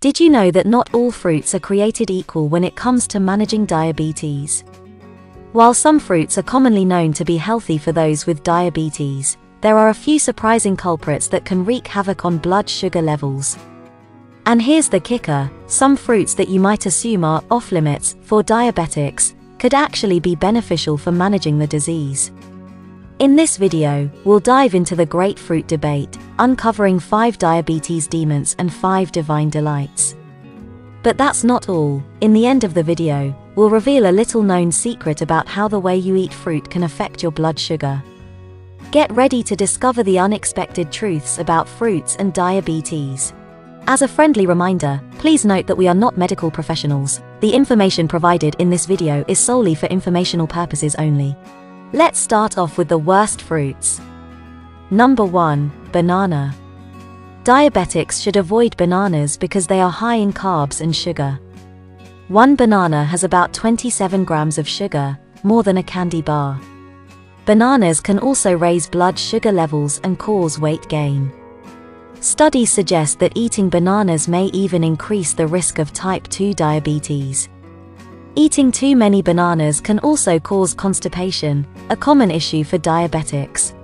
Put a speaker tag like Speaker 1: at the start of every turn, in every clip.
Speaker 1: Did you know that not all fruits are created equal when it comes to managing diabetes? While some fruits are commonly known to be healthy for those with diabetes, there are a few surprising culprits that can wreak havoc on blood sugar levels. And here's the kicker, some fruits that you might assume are off limits for diabetics could actually be beneficial for managing the disease. In this video, we'll dive into the great fruit debate, uncovering 5 diabetes demons and 5 divine delights. But that's not all, in the end of the video, we'll reveal a little known secret about how the way you eat fruit can affect your blood sugar. Get ready to discover the unexpected truths about fruits and diabetes. As a friendly reminder, please note that we are not medical professionals. The information provided in this video is solely for informational purposes only. Let's start off with the worst fruits. Number 1. Banana. Diabetics should avoid bananas because they are high in carbs and sugar. One banana has about 27 grams of sugar, more than a candy bar. Bananas can also raise blood sugar levels and cause weight gain. Studies suggest that eating bananas may even increase the risk of type 2 diabetes. Eating too many bananas can also cause constipation, a common issue for diabetics.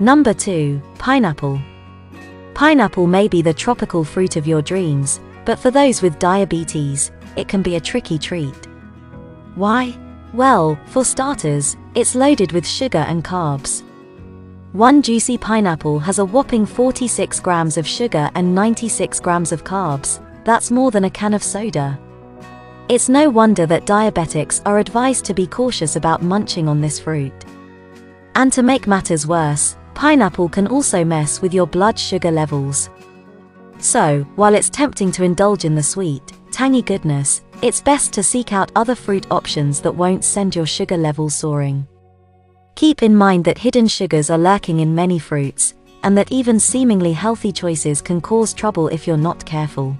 Speaker 1: Number 2. Pineapple. Pineapple may be the tropical fruit of your dreams, but for those with diabetes, it can be a tricky treat. Why? Well, for starters, it's loaded with sugar and carbs. One juicy pineapple has a whopping 46 grams of sugar and 96 grams of carbs, that's more than a can of soda. It's no wonder that diabetics are advised to be cautious about munching on this fruit. And to make matters worse, pineapple can also mess with your blood sugar levels. So, while it's tempting to indulge in the sweet, tangy goodness, it's best to seek out other fruit options that won't send your sugar levels soaring. Keep in mind that hidden sugars are lurking in many fruits, and that even seemingly healthy choices can cause trouble if you're not careful.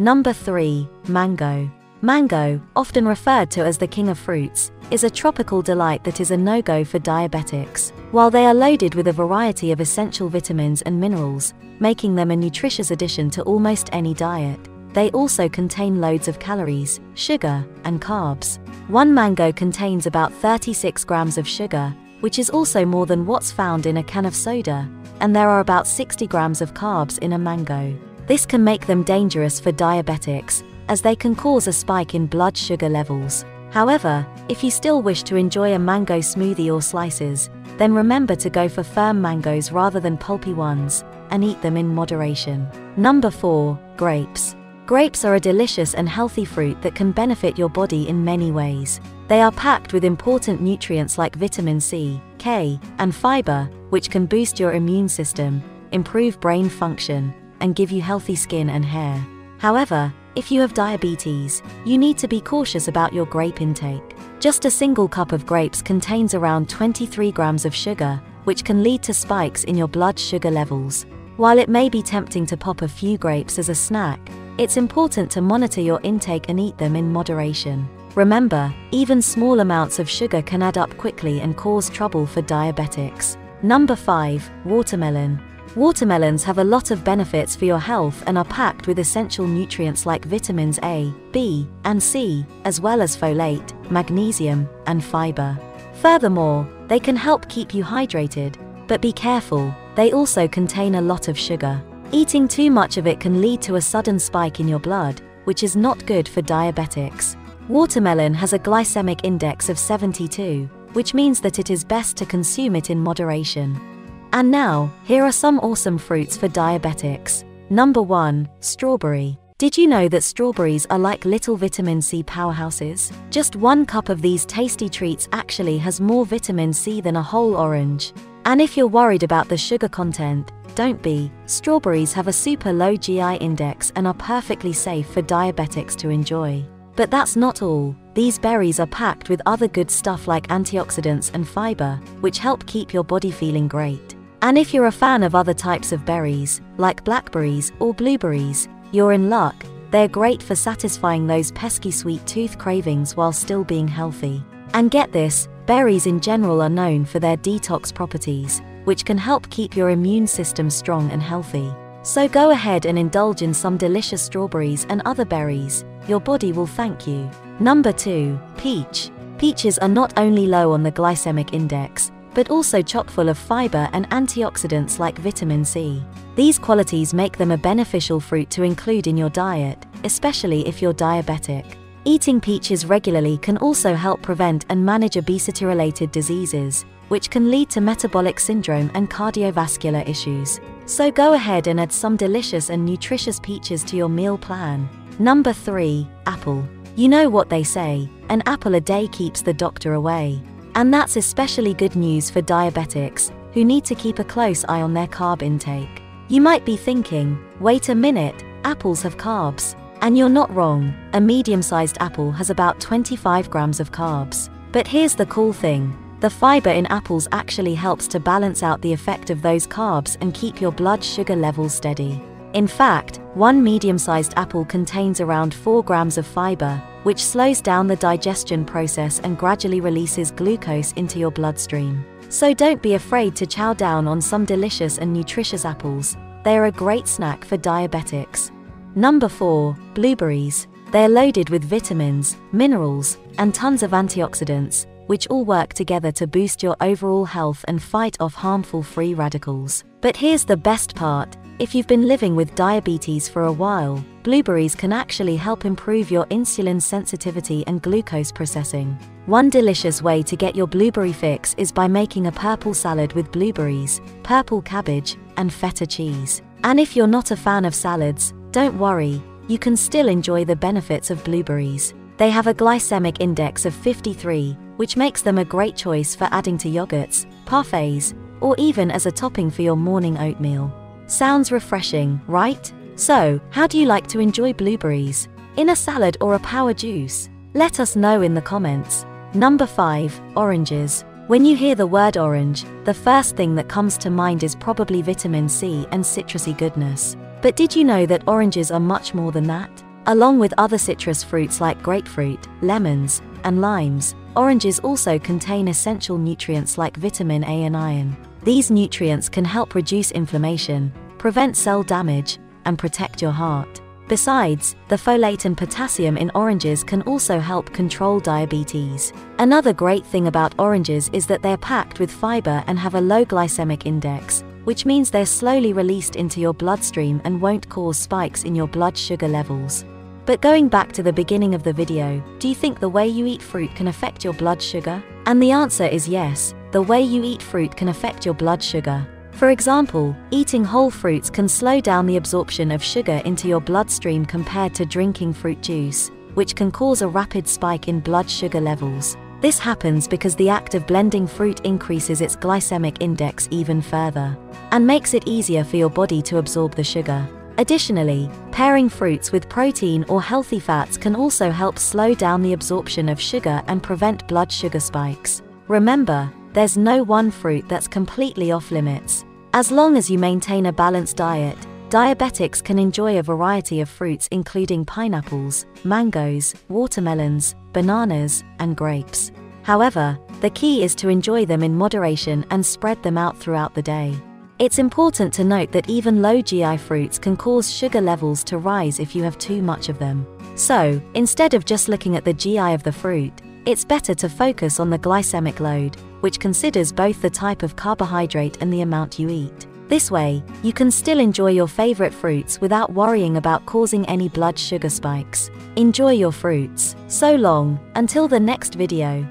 Speaker 1: Number 3. Mango. Mango, often referred to as the king of fruits, is a tropical delight that is a no-go for diabetics. While they are loaded with a variety of essential vitamins and minerals, making them a nutritious addition to almost any diet, they also contain loads of calories, sugar, and carbs. One mango contains about 36 grams of sugar, which is also more than what's found in a can of soda, and there are about 60 grams of carbs in a mango. This can make them dangerous for diabetics, as they can cause a spike in blood sugar levels. However, if you still wish to enjoy a mango smoothie or slices, then remember to go for firm mangoes rather than pulpy ones, and eat them in moderation. Number 4. Grapes. Grapes are a delicious and healthy fruit that can benefit your body in many ways. They are packed with important nutrients like vitamin C, K, and fiber, which can boost your immune system, improve brain function, and give you healthy skin and hair. However, if you have diabetes, you need to be cautious about your grape intake. Just a single cup of grapes contains around 23 grams of sugar, which can lead to spikes in your blood sugar levels. While it may be tempting to pop a few grapes as a snack, it's important to monitor your intake and eat them in moderation. Remember, even small amounts of sugar can add up quickly and cause trouble for diabetics. Number 5. Watermelon. Watermelons have a lot of benefits for your health and are packed with essential nutrients like vitamins A, B, and C, as well as folate, magnesium, and fiber. Furthermore, they can help keep you hydrated, but be careful, they also contain a lot of sugar. Eating too much of it can lead to a sudden spike in your blood, which is not good for diabetics. Watermelon has a glycemic index of 72, which means that it is best to consume it in moderation. And now, here are some awesome fruits for diabetics. Number 1. Strawberry. Did you know that strawberries are like little vitamin C powerhouses? Just one cup of these tasty treats actually has more vitamin C than a whole orange. And if you're worried about the sugar content, don't be. Strawberries have a super low GI index and are perfectly safe for diabetics to enjoy. But that's not all. These berries are packed with other good stuff like antioxidants and fiber, which help keep your body feeling great. And if you're a fan of other types of berries, like blackberries or blueberries, you're in luck. They're great for satisfying those pesky sweet tooth cravings while still being healthy. And get this, berries in general are known for their detox properties, which can help keep your immune system strong and healthy. So go ahead and indulge in some delicious strawberries and other berries. Your body will thank you. Number 2. Peach. Peaches are not only low on the glycemic index, but also chock full of fiber and antioxidants like vitamin C. These qualities make them a beneficial fruit to include in your diet, especially if you're diabetic. Eating peaches regularly can also help prevent and manage obesity related diseases, which can lead to metabolic syndrome and cardiovascular issues. So go ahead and add some delicious and nutritious peaches to your meal plan. Number 3. Apple. You know what they say an apple a day keeps the doctor away. And that's especially good news for diabetics, who need to keep a close eye on their carb intake. You might be thinking, wait a minute, apples have carbs. And you're not wrong, a medium sized apple has about 25 grams of carbs. But here's the cool thing the fiber in apples actually helps to balance out the effect of those carbs and keep your blood sugar levels steady. In fact, one medium sized apple contains around 4 grams of fiber, which slows down the digestion process and gradually releases glucose into your bloodstream. So don't be afraid to chow down on some delicious and nutritious apples, they are a great snack for diabetics. Number 4. Blueberries. They're loaded with vitamins, minerals, and tons of antioxidants, which all work together to boost your overall health and fight off harmful free radicals. But here's the best part if you've been living with diabetes for a while, blueberries can actually help improve your insulin sensitivity and glucose processing. One delicious way to get your blueberry fix is by making a purple salad with blueberries, purple cabbage, and feta cheese. And if you're not a fan of salads, don't worry, you can still enjoy the benefits of blueberries. They have a glycemic index of 53, which makes them a great choice for adding to yogurts, parfaits, or even as a topping for your morning oatmeal. Sounds refreshing, right? So, how do you like to enjoy blueberries? In a salad or a power juice? Let us know in the comments. Number 5. Oranges. When you hear the word orange, the first thing that comes to mind is probably vitamin C and citrusy goodness. But did you know that oranges are much more than that? Along with other citrus fruits like grapefruit, lemons, and limes, oranges also contain essential nutrients like vitamin A and iron. These nutrients can help reduce inflammation, prevent cell damage, and protect your heart. Besides, the folate and potassium in oranges can also help control diabetes. Another great thing about oranges is that they're packed with fiber and have a low glycemic index, which means they're slowly released into your bloodstream and won't cause spikes in your blood sugar levels. But going back to the beginning of the video, do you think the way you eat fruit can affect your blood sugar? And the answer is yes, the way you eat fruit can affect your blood sugar. For example, eating whole fruits can slow down the absorption of sugar into your bloodstream compared to drinking fruit juice, which can cause a rapid spike in blood sugar levels. This happens because the act of blending fruit increases its glycemic index even further and makes it easier for your body to absorb the sugar. Additionally, pairing fruits with protein or healthy fats can also help slow down the absorption of sugar and prevent blood sugar spikes. Remember, there's no one fruit that's completely off limits. As long as you maintain a balanced diet, diabetics can enjoy a variety of fruits including pineapples, mangoes, watermelons, bananas, and grapes. However, the key is to enjoy them in moderation and spread them out throughout the day. It's important to note that even low GI fruits can cause sugar levels to rise if you have too much of them. So, instead of just looking at the GI of the fruit, it's better to focus on the glycemic load, which considers both the type of carbohydrate and the amount you eat. This way, you can still enjoy your favorite fruits without worrying about causing any blood sugar spikes. Enjoy your fruits. So long, until the next video.